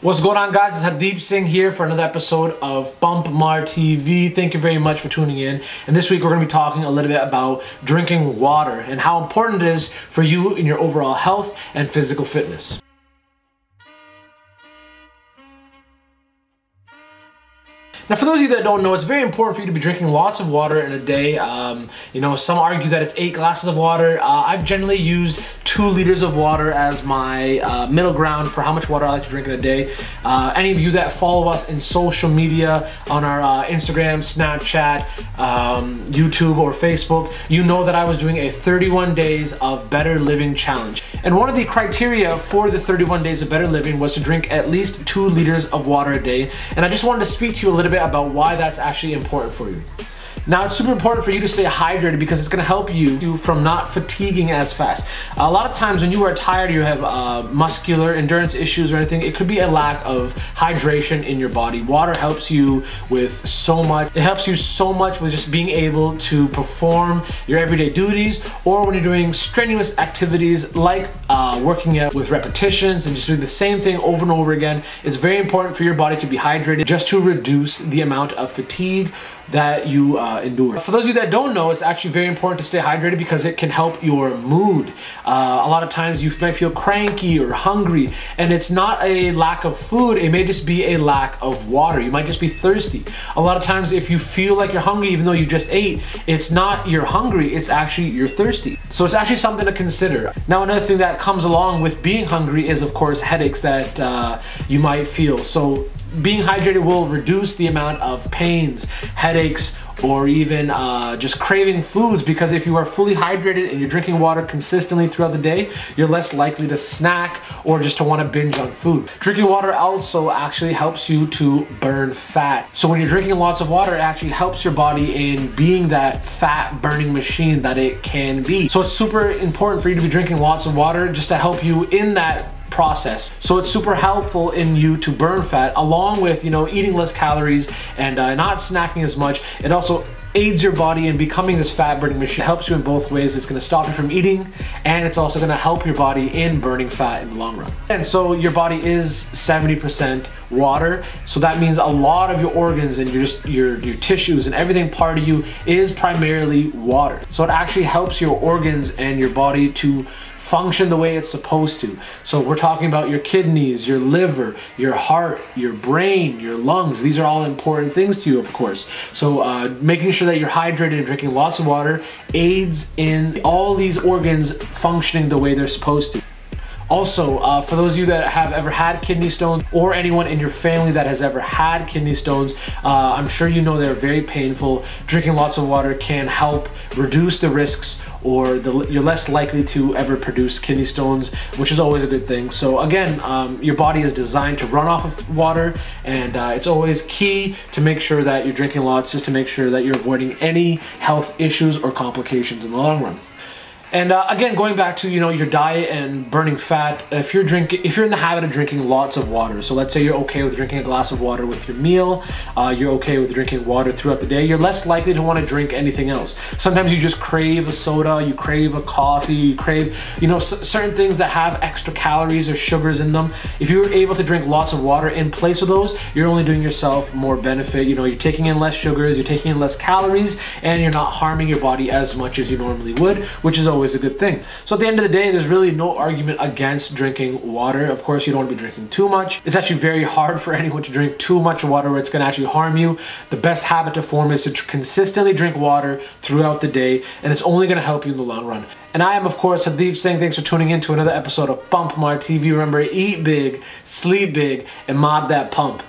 What's going on guys? It's Hadeep Singh here for another episode of Pump Mar TV. Thank you very much for tuning in. And this week we're going to be talking a little bit about drinking water and how important it is for you in your overall health and physical fitness. Now, for those of you that don't know, it's very important for you to be drinking lots of water in a day. Um, you know, some argue that it's eight glasses of water. Uh, I've generally used two liters of water as my uh, middle ground for how much water I like to drink in a day. Uh, any of you that follow us in social media on our uh, Instagram, Snapchat, um, YouTube, or Facebook, you know that I was doing a 31 days of better living challenge. And one of the criteria for the 31 days of better living was to drink at least two liters of water a day. And I just wanted to speak to you a little bit bit about why that's actually important for you. Now it's super important for you to stay hydrated because it's gonna help you from not fatiguing as fast. A lot of times when you are tired, you have uh, muscular endurance issues or anything, it could be a lack of hydration in your body. Water helps you with so much. It helps you so much with just being able to perform your everyday duties or when you're doing strenuous activities like uh, working out with repetitions and just doing the same thing over and over again. It's very important for your body to be hydrated just to reduce the amount of fatigue that you uh, endure. For those of you that don't know, it's actually very important to stay hydrated because it can help your mood. Uh, a lot of times you might feel cranky or hungry and it's not a lack of food, it may just be a lack of water. You might just be thirsty. A lot of times if you feel like you're hungry even though you just ate, it's not you're hungry, it's actually you're thirsty. So it's actually something to consider. Now another thing that comes along with being hungry is of course headaches that uh, you might feel. So being hydrated will reduce the amount of pains, headaches, or even uh, just craving foods because if you are fully hydrated and you're drinking water consistently throughout the day, you're less likely to snack or just to want to binge on food. Drinking water also actually helps you to burn fat. So when you're drinking lots of water, it actually helps your body in being that fat burning machine that it can be. So it's super important for you to be drinking lots of water just to help you in that process. So it's super helpful in you to burn fat along with, you know, eating less calories and uh, not snacking as much. It also aids your body in becoming this fat burning machine. It helps you in both ways. It's gonna stop you from eating and it's also gonna help your body in burning fat in the long run. And so your body is 70% water. So that means a lot of your organs and your just your, your tissues and everything part of you is primarily water. So it actually helps your organs and your body to function the way it's supposed to. So we're talking about your kidneys, your liver, your heart, your brain, your lungs. These are all important things to you, of course. So uh, making sure that you're hydrated and drinking lots of water aids in all these organs functioning the way they're supposed to. Also, uh, for those of you that have ever had kidney stones or anyone in your family that has ever had kidney stones, uh, I'm sure you know they're very painful. Drinking lots of water can help reduce the risks or the, you're less likely to ever produce kidney stones, which is always a good thing. So again, um, your body is designed to run off of water and uh, it's always key to make sure that you're drinking lots just to make sure that you're avoiding any health issues or complications in the long run. And uh, again, going back to you know your diet and burning fat, if you're drinking, if you're in the habit of drinking lots of water, so let's say you're okay with drinking a glass of water with your meal, uh, you're okay with drinking water throughout the day, you're less likely to want to drink anything else. Sometimes you just crave a soda, you crave a coffee, you crave you know certain things that have extra calories or sugars in them. If you're able to drink lots of water in place of those, you're only doing yourself more benefit. You know, you're taking in less sugars, you're taking in less calories, and you're not harming your body as much as you normally would, which is always a good thing. So at the end of the day, there's really no argument against drinking water. Of course, you don't want to be drinking too much. It's actually very hard for anyone to drink too much water where it's going to actually harm you. The best habit to form is to consistently drink water throughout the day, and it's only going to help you in the long run. And I am, of course, Hadeep Singh thanks for tuning in to another episode of Pump Mar TV. Remember, eat big, sleep big, and mod that pump.